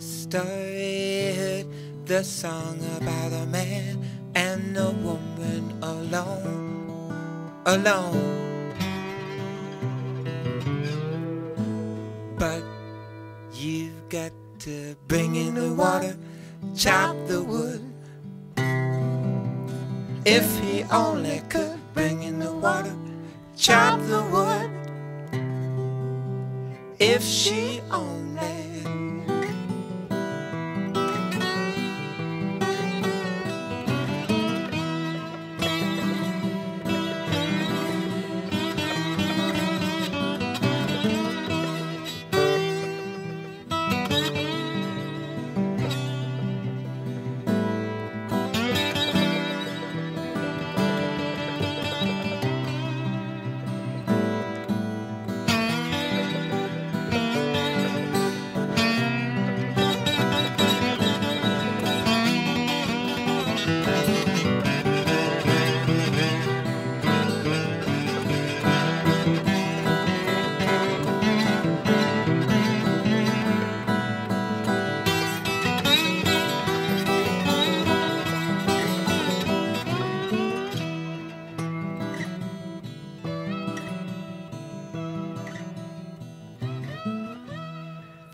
story, heard the song about a man and a woman alone, alone. But you've got to bring in the water, chop the wood. If he only could bring in the water, chop the wood. If she only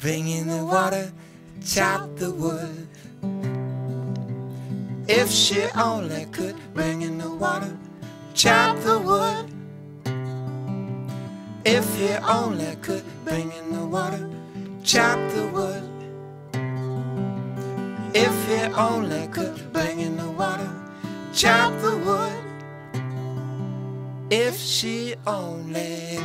Bring in the water, chop the wood. If she only could bring in the water, chop the wood. If he only could bring in the water, chop the wood. If he only could bring in the water, chop the wood. If she only